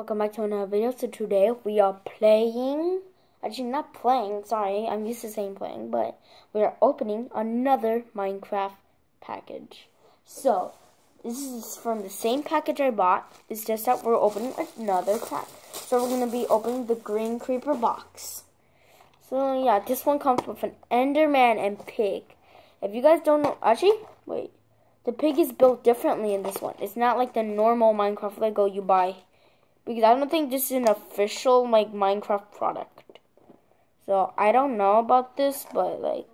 Welcome back to another video. So today we are playing, actually not playing, sorry, I'm used to saying playing, but we are opening another Minecraft package. So, this is from the same package I bought, it's just that we're opening another pack. So we're going to be opening the Green Creeper box. So yeah, this one comes with an Enderman and pig. If you guys don't know, actually, wait. The pig is built differently in this one. It's not like the normal Minecraft Lego you buy because I don't think this is an official like Minecraft product. So I don't know about this, but like.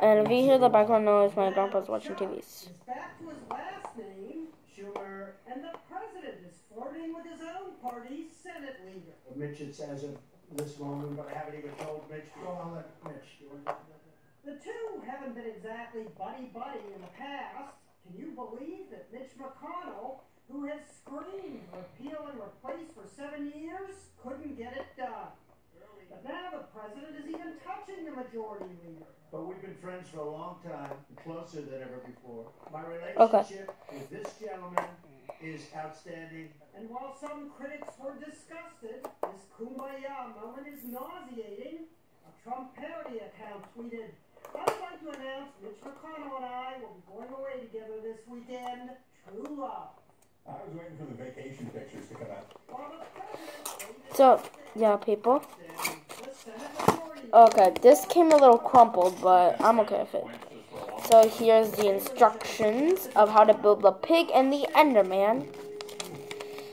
And if you hear the background noise, my grandpa's watching TVs. Back to his last name, Schumer, and the president is flirting with his own party's Senate leader. Mitch, it says at this moment, but I haven't even told Mitch. Go on, let Mitch. The two haven't been exactly buddy-buddy in the past. Can you believe that Mitch McConnell, who has screamed repeal and replace for seven years, couldn't get it done? But now the president is even touching the majority leader. But we've been friends for a long time, closer than ever before. My relationship with this gentleman is outstanding. And while some critics were disgusted, this kumbaya moment is nauseating. A Trump parody account tweeted, I would like to announce Mitch McConnell and I will be going away together this weekend. True love. I was waiting for the vacation pictures to come out. While the So yeah, people. the Senate majority Okay, this came a little crumpled, but I'm okay with it. So here's the instructions of how to build the pig and the Enderman.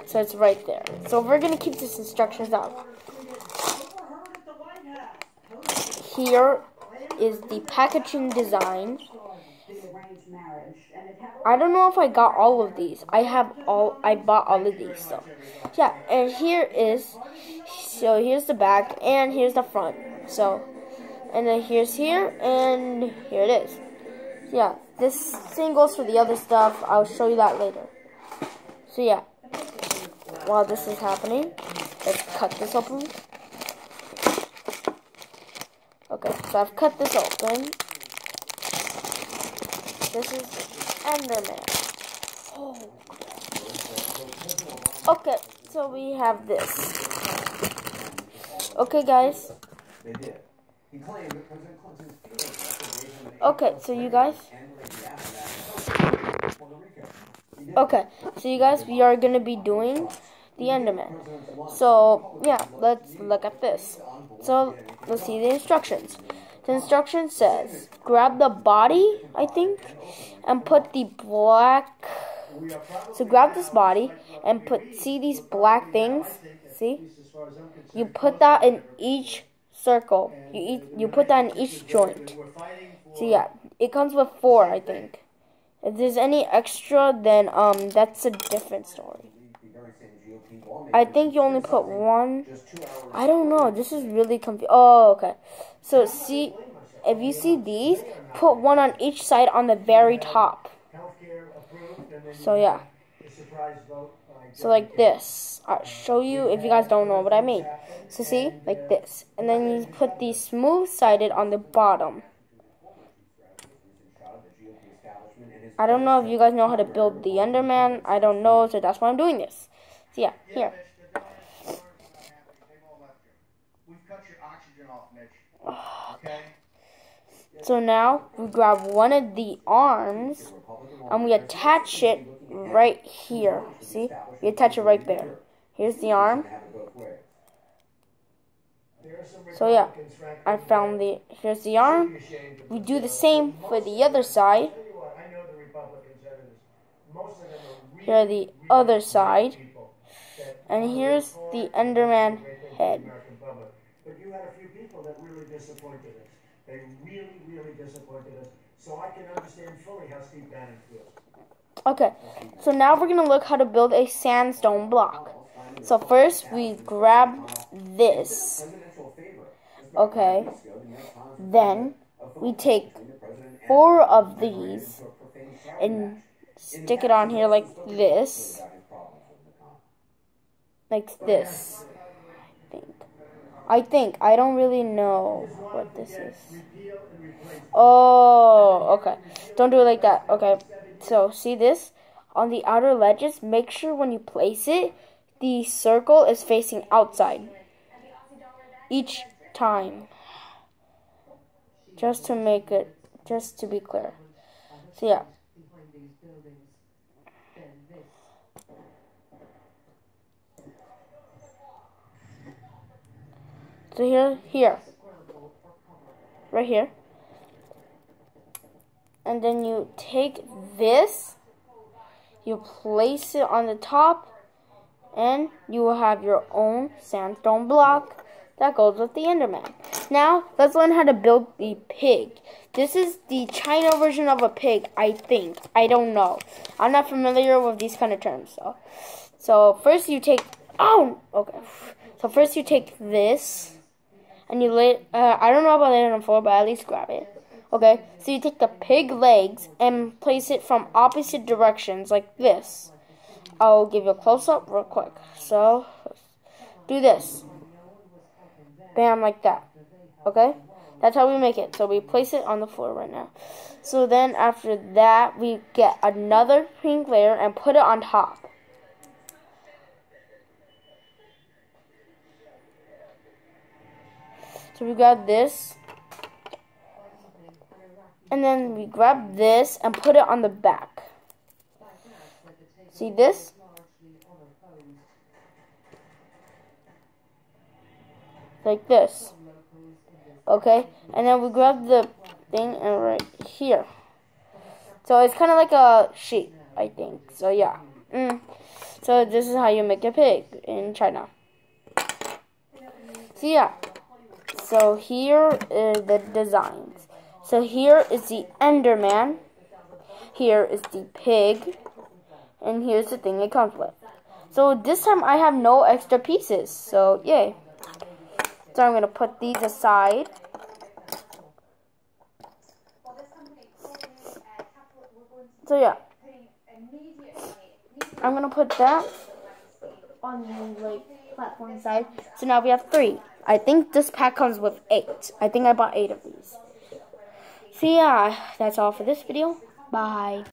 So it's right there. So we're gonna keep these instructions out. overheard at the White House. Here is the packaging design. I don't know if I got all of these. I have all. I bought all of these. So yeah, and here is. So here's the back and here's the front. So and then here's here and here it is. Yeah, this thing goes for the other stuff. I'll show you that later. So yeah, while this is happening, let's cut this open. Okay, so I've cut this open. This is Enderman. Oh. Okay, so we have this. Okay, guys. Okay, so you guys. Okay, so you guys, we are gonna be doing the Enderman. So yeah, let's look at this. So let's see the instructions. The instruction says grab the body, I think, and put the black. So grab this body and put see these black things. See, you put that in each circle. You eat, you put that in each joint. So yeah, it comes with four, I think. If there's any extra, then um, that's a different story. I think you only put one. I don't know. This is really confusing. Oh, okay. So see, if you see these, put one on each side on the very top. So yeah. So like this. I'll show you if you guys don't know what I mean. So see, like this, and then you put the smooth sided on the bottom. I don't know if you guys know how to build the Enderman. I don't know, so that's why I'm doing this. So yeah, here. We've cut your oxygen off, Mitch. Okay? So now we grab one of the arms and we attach it right here. See? We attach it right there. Here's the arm. have it both ways. There are some So yeah, I found the here's the arm. We do the same for the other side. Tell you what, I know the Republican senators. Most of them are really, Here the other side. And here's the Enderman head. But you had a few people that really disappointed us. They really, really disappointed us. So I can understand fully how Steve Bannon feels. Okay, so now we're gonna look how to build a sandstone block. So first we grab this. Okay. Then we take four of these and stick it on here like this. Like this. I think. I think. I don't really know what this is. Oh, okay. Don't do it like that. Okay. So, see this? on the outer ledges, make sure when you place it, the circle is facing outside each time. Just to make it, just to be clear. So yeah. So here, here, right here. And then you take this, you place it on the top, and you will have your own sandstone block that goes with the Enderman. Now, let's learn how to build the pig. This is the China version of a pig, I think. I don't know. I'm not familiar with these kind of terms. So, so first you take, oh, okay. So first you take this, and you lay, uh, I don't know about laying on the floor, but at least grab it. Okay, so you take the pig legs and place it from opposite directions, like this. I'll give you a close-up real quick. So, do this. Bam, like that. Okay? That's how we make it. So we place it on the floor right now. So then after that, we get another pink layer and put it on top. So we grab this. And then we grab this and put it on the back. See this? Like this. Okay? And then we grab the thing and right here. So it's kind of like a sheep, I think. So yeah. Mm. So this is how you make a pig in China. So yeah. So here is the designs. So here is the Enderman. Here is the pig. And here's the thing it comes with. So this time I have no extra pieces. So yay. So I'm going to put these aside. So yeah. I'm going to put that on the like platform side. So now we have three. I think this pack comes with eight. I think I bought eight of these. So yeah, that's all for this video. Bye.